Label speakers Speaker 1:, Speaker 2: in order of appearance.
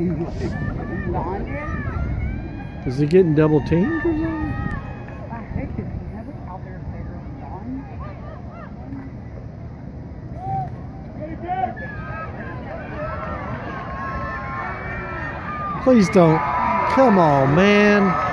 Speaker 1: Is he getting double teamed or something?
Speaker 2: I hate it. Out there
Speaker 1: Please don't. Come on, man.